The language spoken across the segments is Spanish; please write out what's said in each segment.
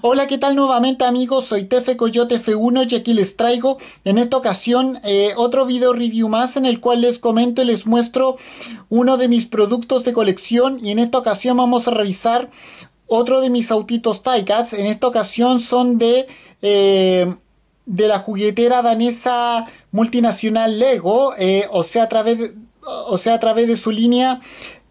Hola, ¿qué tal nuevamente amigos? Soy Tefe Coyote F1 y aquí les traigo en esta ocasión eh, otro video review más en el cual les comento y les muestro uno de mis productos de colección y en esta ocasión vamos a revisar otro de mis autitos Taikats. En esta ocasión son de... Eh, de la juguetera danesa multinacional Lego, eh, o sea, a través o sea, a través de su línea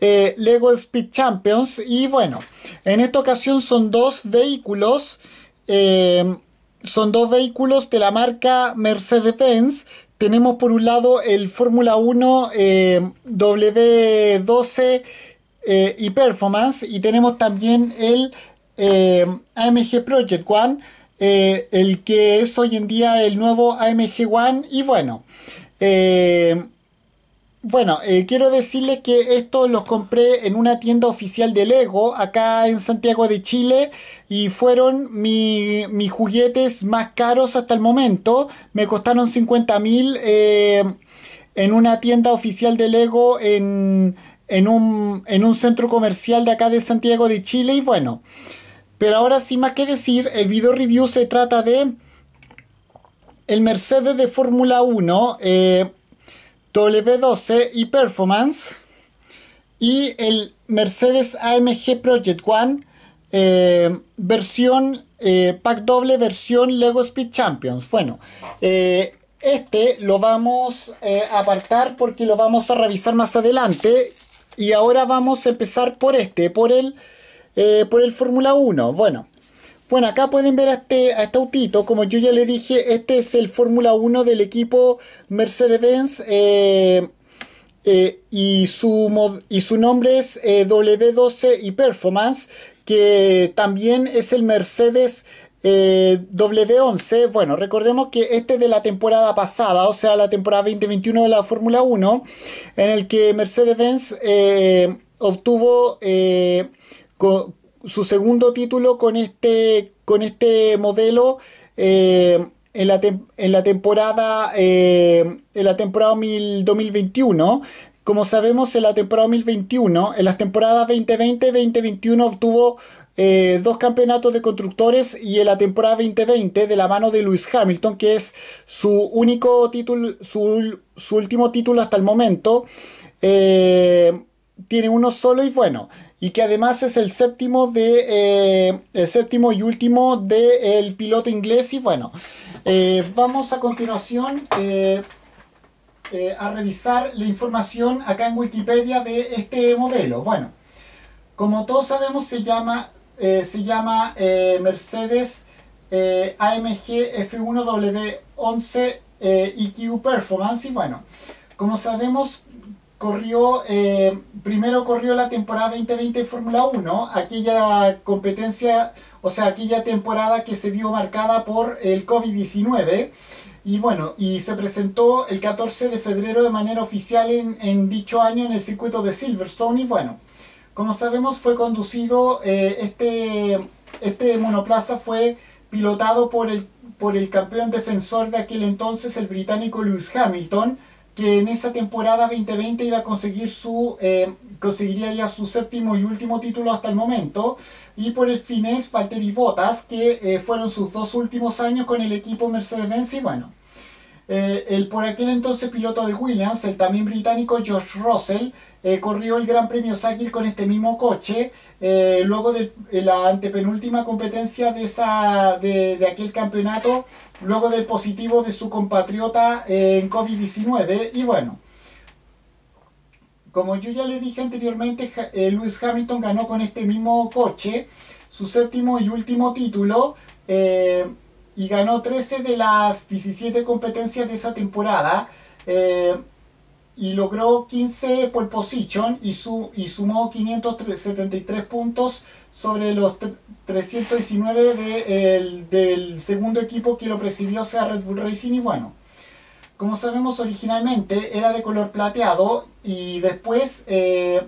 eh, Lego Speed Champions. Y bueno, en esta ocasión son dos vehículos. Eh, son dos vehículos de la marca Mercedes-Benz. Tenemos por un lado el Fórmula 1 eh, W12 y Performance. Y tenemos también el AMG Project One. el que es hoy en día el nuevo AMG One. Y bueno. Bueno, eh, quiero decirle que estos los compré en una tienda oficial de Lego acá en Santiago de Chile y fueron mis juguetes más caros hasta el momento. Me costaron 50 mil eh, en una tienda oficial de Lego en, en, un, en un centro comercial de acá de Santiago de Chile y bueno. Pero ahora sin más que decir, el video review se trata de el Mercedes de Fórmula 1. Eh, W12 y Performance y el Mercedes AMG Project One eh, versión eh, pack doble versión Lego Speed Champions. Bueno, eh, este lo vamos a apartar porque lo vamos a revisar más adelante y ahora vamos a empezar por este, por el, por el Fórmula 1. Bueno. Bueno, acá pueden ver a este, este autito, como yo ya le dije, este es el Fórmula 1 del equipo Mercedes-Benz eh, eh, y, su y su nombre es eh, W12 y Performance, que también es el Mercedes W11. Bueno, recordemos que este es de la temporada pasada, o sea, la temporada 2021 de la Fórmula 1, en el que Mercedes-Benz obtuvo su segundo título con este, con este modelo eh, en, la en, la temporada, eh, en la temporada 2021. Como sabemos, en la temporada 2021, en las temporadas 2020-2021 obtuvo eh, dos campeonatos de constructores y en la temporada 2020 de la mano de Lewis Hamilton, que es su único título, su, su último título hasta el momento. tiene uno solo y bueno, y que además es el séptimo de eh, el séptimo y último del piloto inglés. Y bueno eh, vamos a continuación eh, a revisar la información acá en Wikipedia de este modelo. Bueno como todos sabemos se llama se llama Mercedes AMG F1W11 EQ Performance. Y bueno como sabemos corrió, eh, primero corrió la temporada 2020 de Fórmula 1, aquella competencia, o sea, aquella temporada que se vio marcada por el COVID-19. Y bueno, y se presentó el 14 de febrero de manera oficial en, dicho año en el circuito de Silverstone. Y bueno, como sabemos fue conducido, eh, este, este monoplaza fue pilotado por el, por el campeón defensor de aquel entonces, el británico Lewis Hamilton, que en esa temporada 2020 iba a conseguir su, eh, conseguiría ya su séptimo y último título hasta el momento, y por el finés Valtteri Bottas, que eh, fueron sus dos últimos años con el equipo Mercedes-Benz, y bueno, eh, el por aquel entonces piloto de Williams, el también británico George Russell, eh, corrió el Gran Premio Sakir con este mismo coche, eh, luego de, la antepenúltima competencia de, esa, de, aquel campeonato, luego del positivo de su compatriota en COVID-19, y bueno. Como yo ya le dije anteriormente, Lewis Hamilton ganó con este mismo coche su séptimo y último título y ganó 13 de las 17 competencias de esa temporada eh, y logró 15 por position y, su, y sumó 573 puntos sobre los 319 de, del segundo equipo que lo presidió, sea Red Bull Racing y bueno. Como sabemos originalmente era de color plateado y después, eh,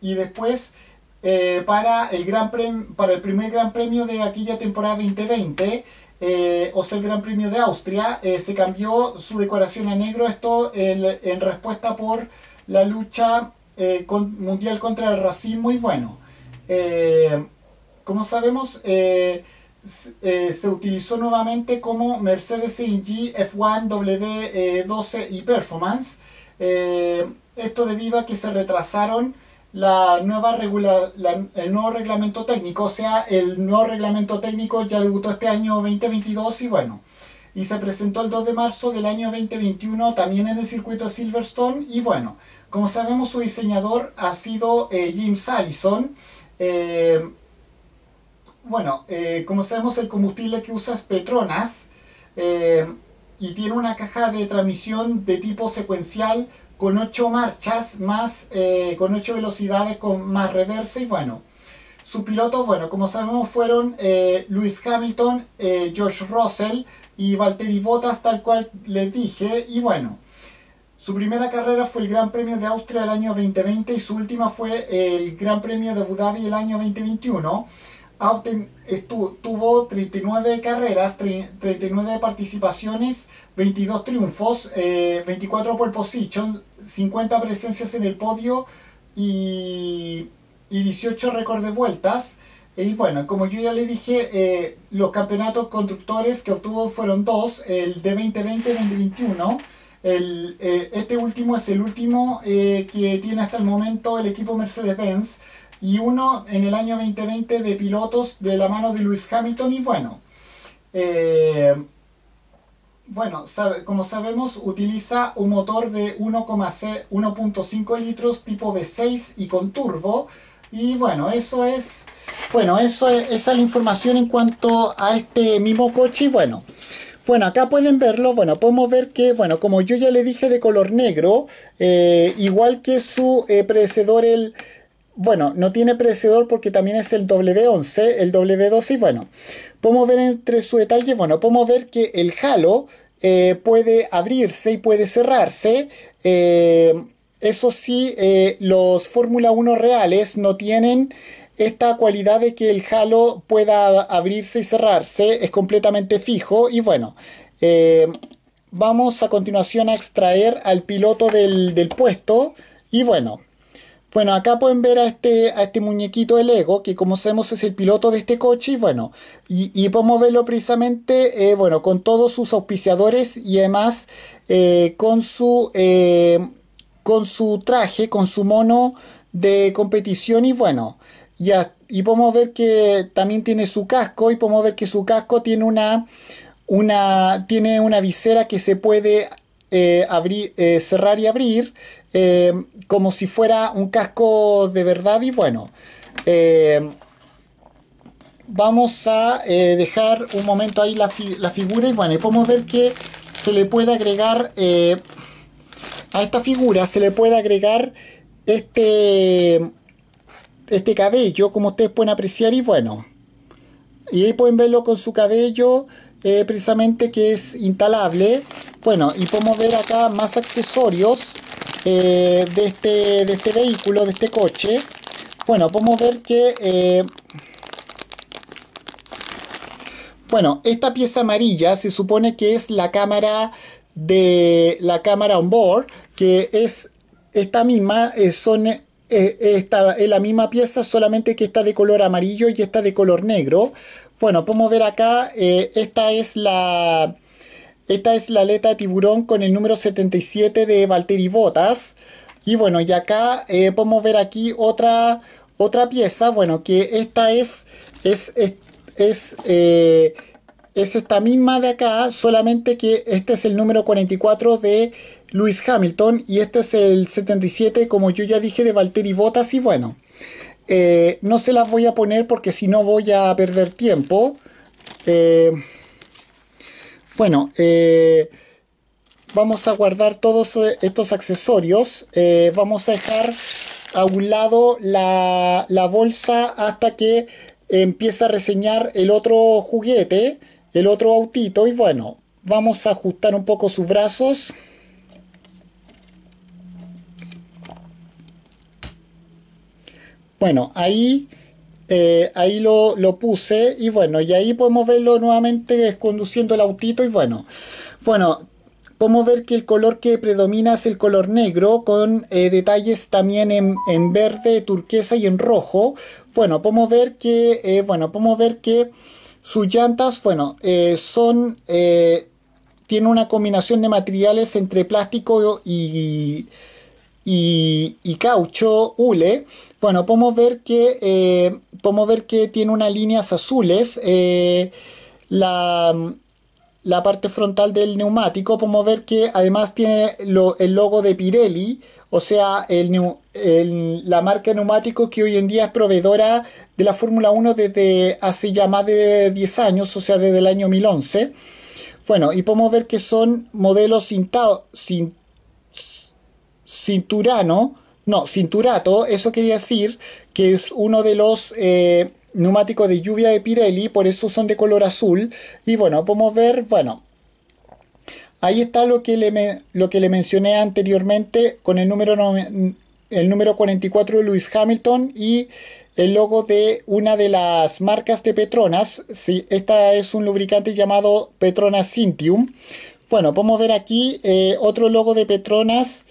y después eh, para, el gran para el primer gran premio de aquella temporada 2020 eh, o sea el Gran Premio de Austria, eh, se cambió su decoración a negro, esto en, respuesta por la lucha eh, mundial contra el racismo y bueno, como sabemos, eh, eh, se utilizó nuevamente como Mercedes-AMG F1 W12 y Performance. esto debido a que se retrasaron la nueva regula el nuevo reglamento técnico, o sea, el nuevo reglamento técnico ya debutó este año 2022 y bueno, y se presentó el 2 de marzo del año 2021 también en el circuito Silverstone y bueno, como sabemos su diseñador ha sido eh, Jim Allison. Eh, bueno, eh, como sabemos el combustible que usa es Petronas y tiene una caja de transmisión de tipo secuencial con 8 marchas más, eh, con 8 velocidades, con más reversa y bueno. Sus pilotos, bueno, como sabemos fueron eh, Lewis Hamilton, eh, George Russell y Valtteri Bottas, tal cual les dije. Y bueno, su primera carrera fue el Gran Premio de Austria el año 2020 y su última fue el Gran Premio de Abu Dhabi el año 2021. Austin tuvo 39 carreras, 39 participaciones, 22 triunfos, 24 pole position, 50 presencias en el podio y, 18 récords de vueltas. Y bueno, como yo ya le dije, eh, los campeonatos constructores que obtuvo fueron dos, el de 2020 y 2021. El, eh, este último es el último eh, que tiene hasta el momento el equipo Mercedes-Benz y uno en el año 2020 de pilotos de la mano de Lewis Hamilton y bueno, bueno, como sabemos, utiliza un motor de 1,5 litros tipo V6 y con turbo. Y bueno, eso es. Bueno, eso es, esa es la información en cuanto a este mismo coche. Bueno, bueno, acá pueden verlo. Bueno, podemos ver que, bueno, como yo ya le dije, de color negro, eh, igual que su eh, predecedor, el. Bueno, no tiene predecedor porque también es el W11, el W12 y bueno, podemos ver entre sus detalles, bueno, podemos ver que el halo eh, puede abrirse y puede cerrarse. Eh, eso sí, eh, los Fórmula 1 reales no tienen esta cualidad de que el halo pueda abrirse y cerrarse. Es completamente fijo y bueno. vamos a continuación a extraer al piloto del, del puesto y bueno, bueno, acá pueden ver a este, a este muñequito de Lego, que como sabemos es el piloto de este coche, y bueno, y, podemos verlo precisamente, eh, bueno, con todos sus auspiciadores y además eh, con, su, eh, con su traje, con su mono de competición, y bueno, ya, y podemos ver que también tiene su casco, y podemos ver que su casco tiene una, una, tiene una visera que se puede abrir, cerrar y abrir, como si fuera un casco de verdad y bueno. Eh, vamos a eh, dejar un momento ahí la, figura y bueno, podemos ver que se le puede agregar eh, a esta figura, se le puede agregar este, este cabello, como ustedes pueden apreciar y bueno. Y ahí pueden verlo con su cabello precisamente que es instalable. Bueno, y podemos ver acá más accesorios eh, de, este, de este vehículo, de este coche, bueno, podemos ver que... Eh, bueno, esta pieza amarilla se supone que es la cámara de la cámara on board, que es esta misma, eh, son, esta, es la misma pieza, solamente que está de color amarillo y está de color negro. Bueno, podemos ver acá, esta es la, esta es la aleta de tiburón con el número 77 de Valtteri Botas. Y bueno, y acá eh, podemos ver aquí otra, otra pieza. Bueno, que esta es, es, es, eh, es, esta misma de acá, solamente que este es el número 44 de Lewis Hamilton y este es el 77, como yo ya dije, de Valtteri Botas. Y bueno, eh, no se las voy a poner porque si no voy a perder tiempo. Bueno, eh, vamos a guardar todos eh, estos accesorios. Eh, vamos a dejar a un lado la, bolsa hasta que empiece a reseñar el otro juguete, el otro autito. Y bueno, vamos a ajustar un poco sus brazos. Bueno, ahí eh, ahí lo, puse y bueno, y ahí podemos verlo nuevamente conduciendo el autito y bueno, bueno, podemos ver que el color que predomina es el color negro, con eh, detalles también en, verde, turquesa y en rojo. Bueno, podemos ver que, eh, bueno, podemos ver que sus llantas, bueno, son, tiene una combinación de materiales entre plástico y, y caucho hule. Bueno, podemos ver que, podemos ver que tiene unas líneas azules. la la parte frontal del neumático, podemos ver que además tiene el logo de Pirelli, o sea, el, la marca de neumático que hoy en día es proveedora de la Fórmula 1 desde hace ya más de 10 años, o sea, desde el año 2011. Bueno, y podemos ver que son modelos sin cinturano, no, cinturato, eso quería decir que es uno de los... Eh, neumático de lluvia de Pirelli, por eso son de color azul. Y bueno, podemos ver, bueno, ahí está lo que le, lo que le mencioné anteriormente con el número, el número 44 de Lewis Hamilton y el logo de una de las marcas de Petronas. Sí, esta es un lubricante llamado Petronas Cintium. Bueno, podemos ver aquí eh, otro logo de Petronas.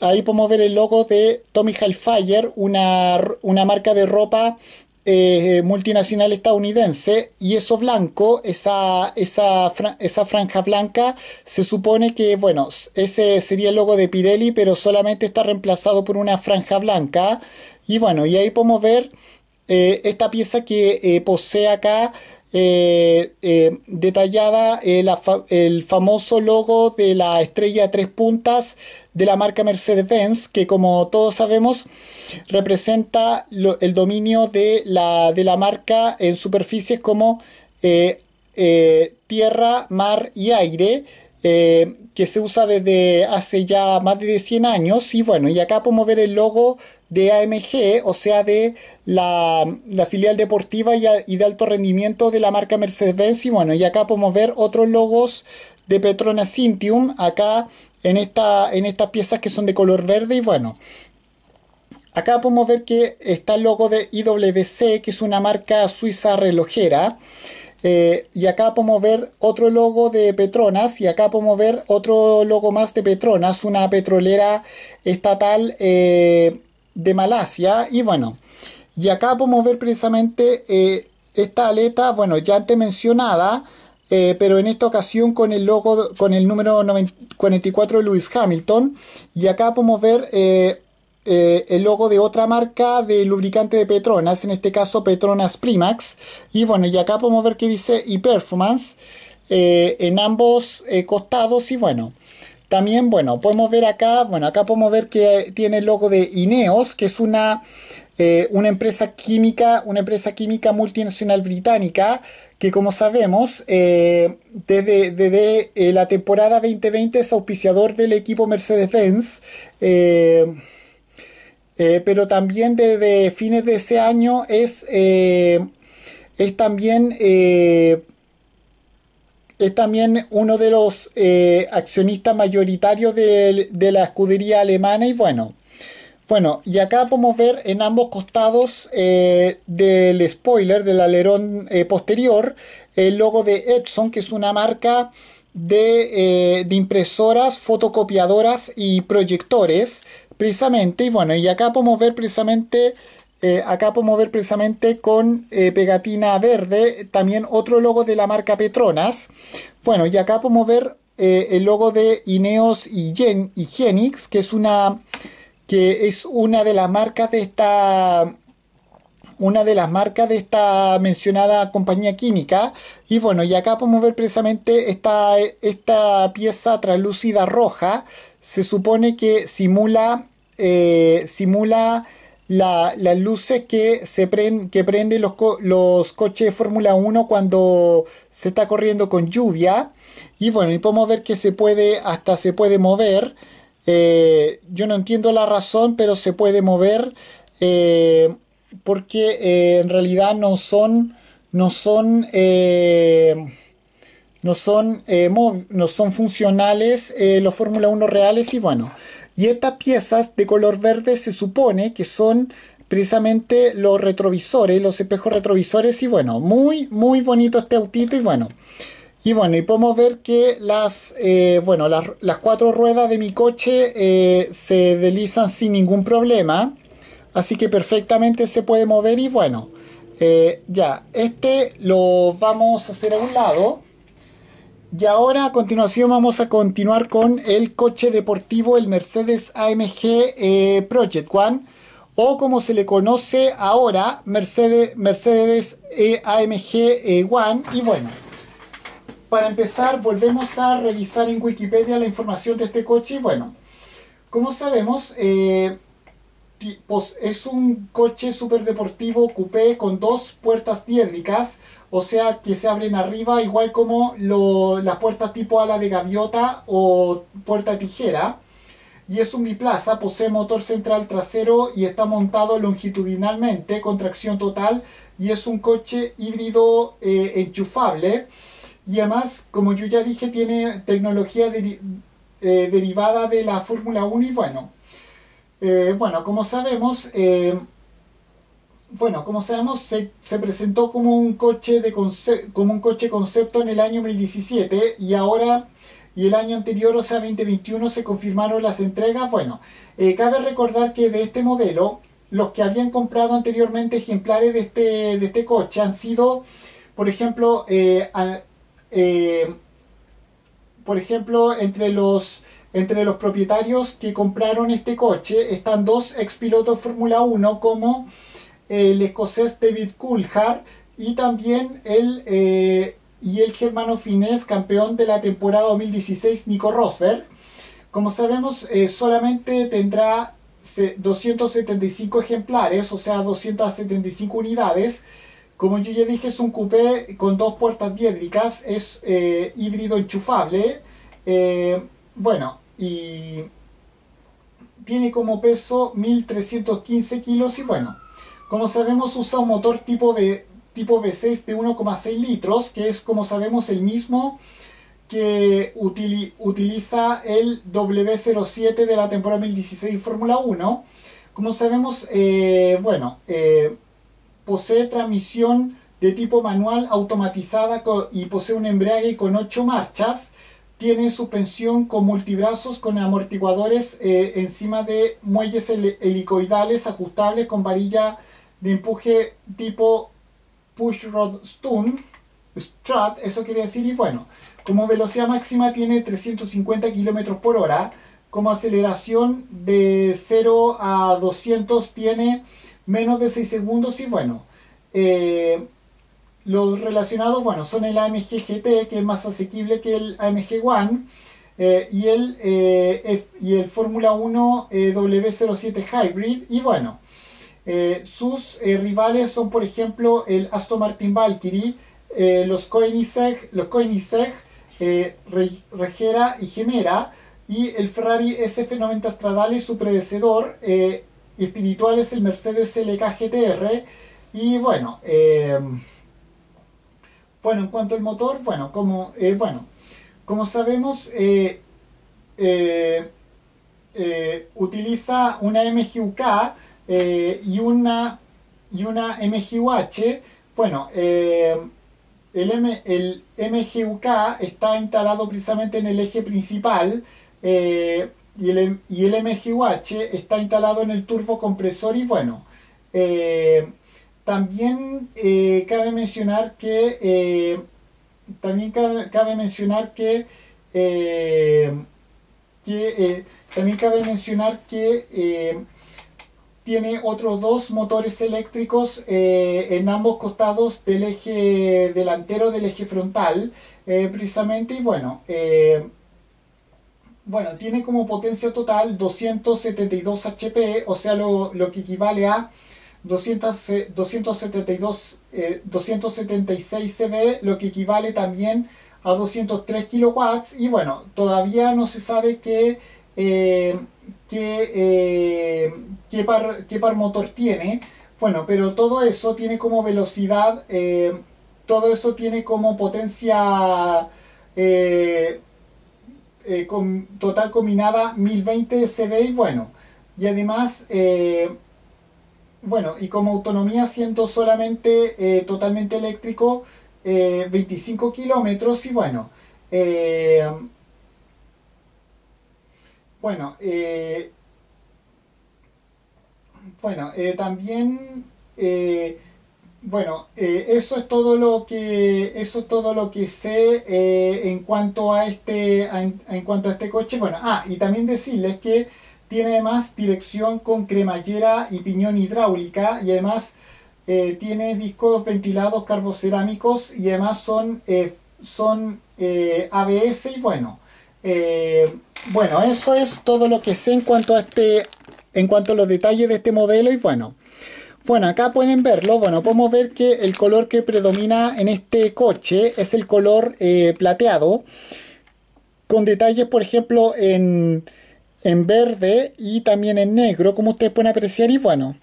Ahí podemos ver el logo de Tommy Hilfiger, una, una marca de ropa eh, multinacional estadounidense y eso blanco, esa, esa, esa, franja blanca, se supone que, bueno, ese sería el logo de Pirelli, pero solamente está reemplazado por una franja blanca. Y bueno, y ahí podemos ver eh, esta pieza que eh, posee acá detallada eh, el famoso logo de la estrella tres puntas de la marca Mercedes-Benz, que como todos sabemos representa el dominio de la, de la marca en superficies como tierra, mar y aire. que se usa desde hace ya más de 100 años y bueno, y acá podemos ver el logo de AMG, o sea, de la, filial deportiva y, de alto rendimiento de la marca Mercedes-Benz. Y bueno, y acá podemos ver otros logos de Petronas Cintium, acá en, esta, en estas piezas que son de color verde. Y bueno, acá podemos ver que está el logo de IWC, que es una marca suiza relojera. Eh, y acá podemos ver otro logo de Petronas y acá podemos ver otro logo más de Petronas, una petrolera estatal eh, de Malasia. Y bueno, y acá podemos ver precisamente eh, esta aleta, bueno, ya antes mencionada, eh, pero en esta ocasión con el logo, con el número 44 de Lewis Hamilton. Y acá podemos ver eh, el logo de otra marca de lubricante de Petronas, en este caso Petronas Primax. Y bueno, y acá podemos ver que dice e-performance en ambos costados. Y bueno. También, bueno, podemos ver acá, bueno, acá podemos ver que tiene el logo de Ineos, que es una, eh, una empresa química, una empresa química multinacional británica, que como sabemos, eh, desde, eh, la temporada 2020 es auspiciador del equipo Mercedes-Benz. pero también desde fines de ese año es, es también es también uno de los eh, accionistas mayoritarios de, la escudería alemana y bueno, bueno, y acá podemos ver en ambos costados eh, del spoiler, del alerón eh, posterior, el logo de Epson, que es una marca de, de, impresoras, fotocopiadoras y proyectores, precisamente. Y bueno, y acá podemos ver precisamente eh, acá podemos ver precisamente con eh, pegatina verde también otro logo de la marca Petronas. Bueno, y acá podemos ver eh, el logo de Ineos y, Gen Genix, que es una que es una de las marcas de esta una de las marcas de esta mencionada compañía química. Y bueno, y acá podemos ver precisamente esta, esta pieza translúcida roja. Se supone que simula, simula las luces que, se que prenden los, los coches de Fórmula 1 cuando se está corriendo con lluvia. Y bueno, y podemos ver que se puede, hasta se puede mover. Eh, yo no entiendo la razón, pero se puede mover eh, porque eh, en realidad no son, no son, no son, no son funcionales los Fórmula 1 reales. Y bueno, y estas piezas de color verde se supone que son precisamente los retrovisores, los espejos retrovisores. Y bueno, muy, muy bonito este autito. Y bueno, Y bueno, y podemos ver que las, eh, bueno, las, cuatro ruedas de mi coche eh, se deslizan sin ningún problema. Así que perfectamente se puede mover y bueno, eh, ya, este lo vamos a hacer a un lado. Y ahora a continuación vamos a continuar con el coche deportivo, el Mercedes AMG Project One, o como se le conoce ahora, Mercedes, Mercedes AMG One. Y bueno, para empezar, volvemos a revisar en Wikipedia la información de este coche. Bueno, como sabemos, eh, pues, es un coche super deportivo coupé con dos puertas diédricas, o sea que se abren arriba, igual como las puertas tipo ala de gaviota o puerta tijera. Y es un biplaza, posee motor central trasero y está montado longitudinalmente con tracción total. Y es un coche híbrido eh, enchufable y además, como yo ya dije, tiene tecnología eh, derivada de la Fórmula 1 y bueno, eh, bueno, como sabemos, eh, bueno, como sabemos, se, presentó como un, coche de como un coche concepto en el año 2017 y ahora y el año anterior, o sea, 2021, se confirmaron las entregas. Bueno, cabe recordar que de este modelo, los que habían comprado anteriormente ejemplares de este, de este coche han sido, por ejemplo, eh, por ejemplo, entre los, entre los propietarios que compraron este coche están dos ex pilotos Fórmula 1 como el escocés David Coulthard y también el, eh, y el germano finés campeón de la temporada 2016 Nico Rosberg. Como sabemos, eh, solamente tendrá 275 ejemplares, o sea, 275 unidades como yo ya dije, es un coupé con dos puertas diédricas, es eh, híbrido enchufable. Eh, bueno, y tiene como peso 1315 kilos y bueno, como sabemos usa un motor tipo, v, tipo V6 de 1,6 litros, que es como sabemos el mismo que utiliza el W07 de la temporada 2016 Fórmula 1. Como sabemos, eh, bueno, posee transmisión de tipo manual automatizada y posee un embrague con 8 marchas. Tiene suspensión con multibrazos con amortiguadores eh, encima de muelles helicoidales ajustables con varilla de empuje tipo push rod stun strut, eso quiere decir, y bueno, como velocidad máxima tiene 350 km por hora, como aceleración de 0 a 200 tiene menos de 6 segundos y bueno, eh, los relacionados, bueno, son el AMG GT, que es más asequible que el AMG One, eh, y el, eh, el Fórmula 1 W07 Hybrid, y bueno, sus rivales son, por ejemplo, el Aston Martin Valkyrie, los Koenigsegg, los Koenigsegg Regera y Gemera, y el Ferrari SF90 Stradale, su predecesor, espiritual es el Mercedes LK GTR y bueno, eh, bueno, en cuanto al motor, bueno, como, eh, bueno, como sabemos, eh, utiliza una MGUK y una y una MGUH. Bueno, el, el MGUK está instalado precisamente en el eje principal y el, y el MGUH está instalado en el turbo compresor y bueno, eh, también eh, cabe mencionar que eh, también cabe, mencionar que, también cabe mencionar que tiene otros dos motores eléctricos en ambos costados del eje delantero del eje frontal precisamente y bueno bueno, tiene como potencia total 272 HP, o sea, lo, que equivale a 200, 272, 276 CV, lo que equivale también a 203 kilowatts. Y bueno, todavía no se sabe qué, eh, qué, eh, qué, par, par, motor tiene. Bueno, pero todo eso tiene como velocidad, eh, todo eso tiene como potencia eh, con total combinada 1020 CV y bueno, y además, eh, bueno, y como autonomía siendo solamente eh, totalmente eléctrico, 25 kilómetros y bueno, bueno, bueno, también bueno, eh, eso es todo lo que eso es todo lo que sé eh, en cuanto a este en, cuanto a este coche. Bueno, ah, y también decirles que tiene además dirección con cremallera y piñón hidráulica y además eh, tiene discos ventilados carbocerámicos y además son son ABS y bueno, bueno, eso es todo lo que sé en cuanto a este en cuanto a los detalles de este modelo y bueno. Bueno, acá pueden verlo. Bueno, podemos ver que el color que predomina en este coche es el color eh, plateado. Con detalles, por ejemplo, en, verde y también en negro, como ustedes pueden apreciar. Y bueno,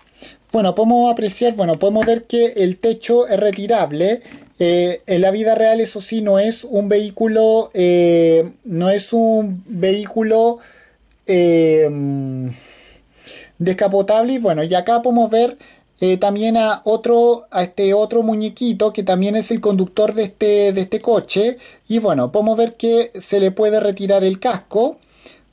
bueno, podemos apreciar, bueno, podemos ver que el techo es retirable. Eh, en la vida real, eso sí, no es un vehículo, eh, no es un vehículo descapotable. Y bueno, y acá podemos ver eh, también a otro, a este otro muñequito que también es el conductor de este, de este coche. Y bueno, podemos ver que se le puede retirar el casco.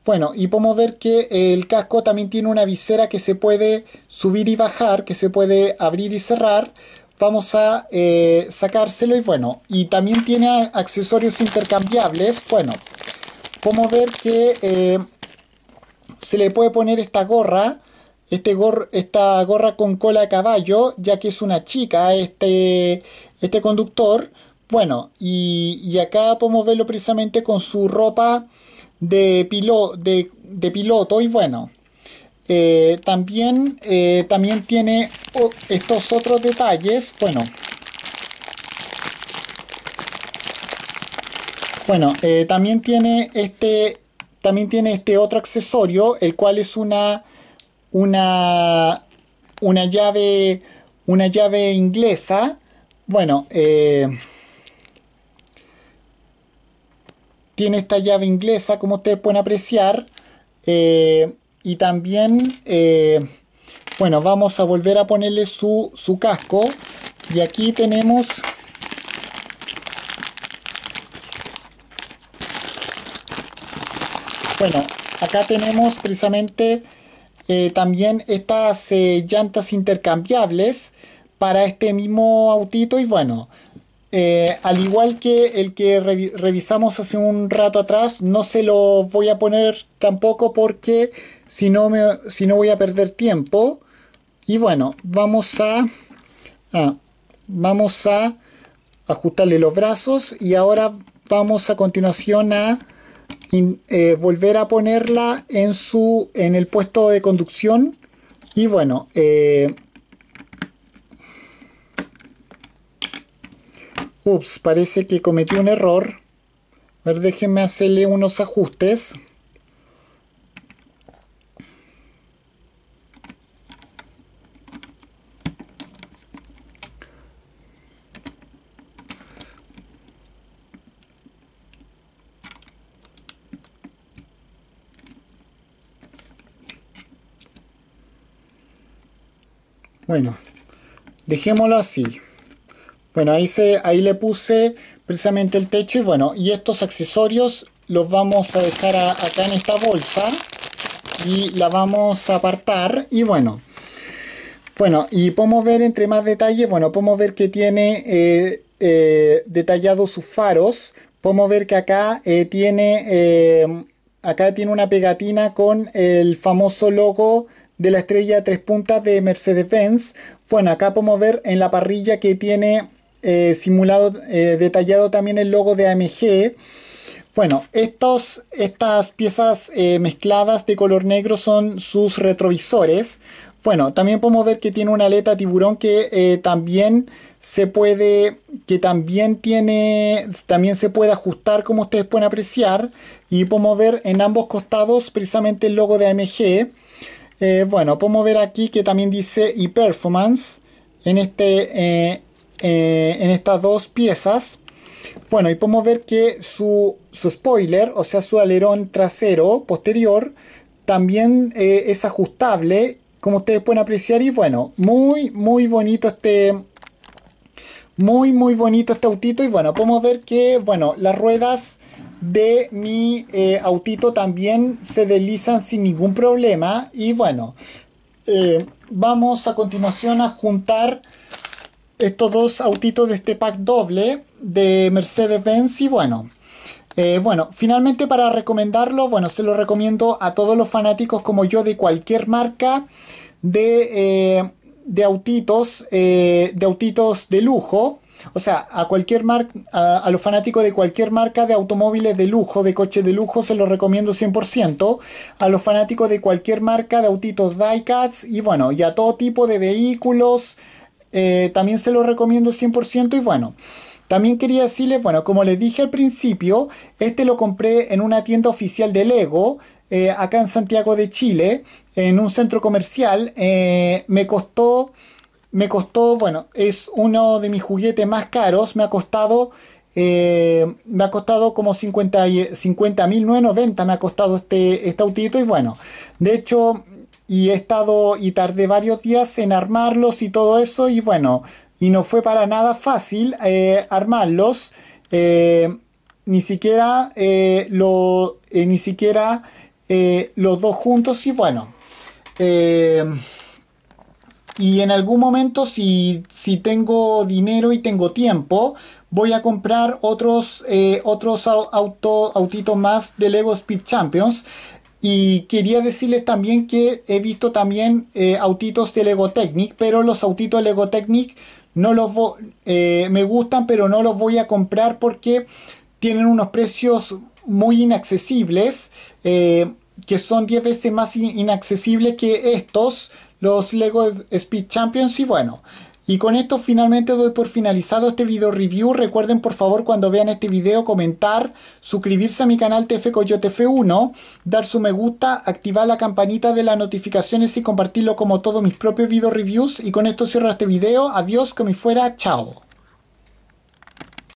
Bueno, y podemos ver que el casco también tiene una visera que se puede subir y bajar, que se puede abrir y cerrar. Vamos a eh, sacárselo y bueno, y también tiene accesorios intercambiables. Bueno, podemos ver que eh, se le puede poner esta gorra este esta gorra con cola de caballo, ya que es una chica este, este conductor. Bueno, y, acá podemos verlo precisamente con su ropa de, de, piloto y bueno. Eh, también, eh, también tiene estos otros detalles. Bueno, bueno eh, también tiene este también tiene este otro accesorio, el cual es una una, una llave una llave inglesa. Bueno eh, tiene esta llave inglesa como ustedes pueden apreciar eh, y también eh, bueno vamos a volver a ponerle su, su casco. Y aquí tenemos bueno acá tenemos precisamente eh, también estas eh, llantas intercambiables para este mismo autito y bueno eh, al igual que el que revisamos hace un rato atrás no se lo voy a poner tampoco porque si no, si no voy a perder tiempo. Y bueno vamos a, vamos a ajustarle los brazos y ahora vamos a continuación a eh, volver a ponerla en, su, en el puesto de conducción. Y bueno eh, ups parece que cometí un error. A ver déjenme hacerle unos ajustes Bueno, dejémoslo así. Bueno, ahí, se, ahí le puse precisamente el techo y bueno, y estos accesorios los vamos a dejar acá en esta bolsa y la vamos a apartar y bueno. Bueno, y podemos ver entre más detalles, bueno, podemos ver que tiene eh, eh, detallados sus faros. Podemos ver que acá eh, tiene, acá tiene una pegatina con el famoso logo de la estrella tres puntas de Mercedes-Benz. Bueno, acá podemos ver en la parrilla que tiene eh, simulado, eh, detallado también el logo de AMG. Bueno, estos, estas piezas eh, mezcladas de color negro son sus retrovisores. Bueno, también podemos ver que tiene una aleta tiburón que también se puede, que también tiene, también se puede ajustar como ustedes pueden apreciar. Y podemos ver en ambos costados precisamente el logo de AMG. Eh, bueno, podemos ver aquí que también dice e-performance en, este, eh, eh, en estas dos piezas. Bueno, y podemos ver que su, spoiler, o sea, su alerón trasero posterior, también es ajustable, como ustedes pueden apreciar. Y bueno, muy, muy bonito este, Muy, muy bonito este autito. Y bueno, podemos ver que, bueno, las ruedas de mi eh, autito también se deslizan sin ningún problema. Y bueno, eh, vamos a continuación a juntar estos dos autitos de este pack doble de Mercedes-Benz. Y bueno, eh, bueno, finalmente para recomendarlo, bueno, se lo recomiendo a todos los fanáticos como yo de cualquier marca de, de autitos, de autitos de lujo. O sea, a cualquier marca, a, los fanáticos de cualquier marca de automóviles de lujo, de coches de lujo, se los recomiendo 100%. A los fanáticos de cualquier marca de autitos diecats y bueno, y a todo tipo de vehículos, eh, también se los recomiendo 100%. Y bueno, también quería decirles, bueno, como les dije al principio, este lo compré en una tienda oficial de Lego. Eh, acá en Santiago de Chile, en un centro comercial, eh, me costó me costó, bueno, es uno de mis juguetes más caros, me ha costado, eh, me ha costado como 50 mil, 90 me ha costado este, este autito y bueno, de hecho, y he estado y tardé varios días en armarlos y todo eso y bueno, y no fue para nada fácil eh, armarlos, eh, ni siquiera, ni siquiera los dos juntos y bueno, y en algún momento, si, si tengo dinero y tengo tiempo, voy a comprar otros, eh, otros auto, autitos más de Lego Speed Champions. Y quería decirles también que he visto también eh, autitos de Lego Technic, pero los autitos de Lego Technic no los eh, me gustan, pero no los voy a comprar porque tienen unos precios muy inaccesibles, que son 10 veces más inaccesibles que estos los Lego Speed Champions y bueno. Y con esto finalmente doy por finalizado este video review. Recuerden por favor cuando vean este video comentar, suscribirse a mi canal TF Coyote F1, dar su me gusta, activar la campanita de las notificaciones y compartirlo como todos mis propios video reviews. Y con esto cierro este video. Adiós, me fuera. Chao.